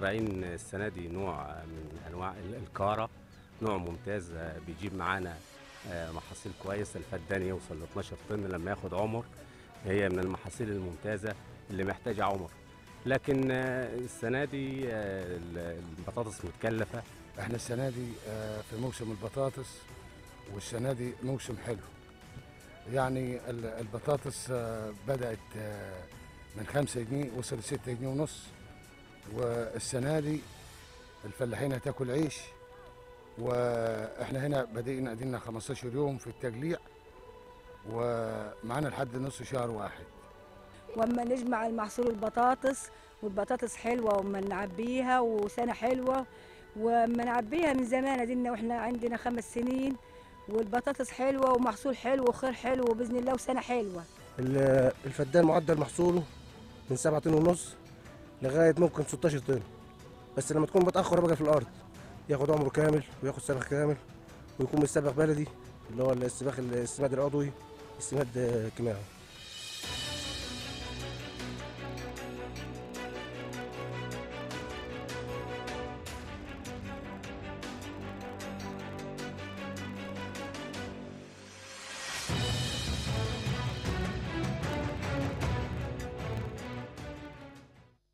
زارعين السنة دي نوع من أنواع ال- الكارة نوع ممتاز آه، بيجيب معانا آه، محاصيل كويسة. الفدان يوصل ل 12 طن لما ياخد عمر. هي من المحاصيل الممتازة اللي محتاجة عمر. لكن آه، السنة دي ال- البطاطس متكلفة. إحنا السنة دي في موسم البطاطس والسنة دي موسم حلو. يعني ال- البطاطس بدأت من خمسة جنيه وصل ستة جنيه ونص. والسنة دي الفلاحين هتاكل عيش وإحنا هنا بادئين قدينا 15 يوم في التجليع ومعانا لحد نص شهر واحد. وأما نجمع المحصول البطاطس والبطاطس حلوة وما نعبيها وسنة حلوة وما نعبيها من زمان أدينا وإحنا عندنا خمس سنين والبطاطس حلوة ومحصول حلو وخير حلو وبإذن الله وسنة حلوة. ال- الفدان معدل محصوله من 7 طن ونص لغاية ممكن 16 طن. بس لما تكون متأخر بقى في الأرض ياخد عمره كامل وياخد سبخ كامل ويكون السبخ بلدي اللي هو السباخ السماد العضوي السماد آه، كيماوي.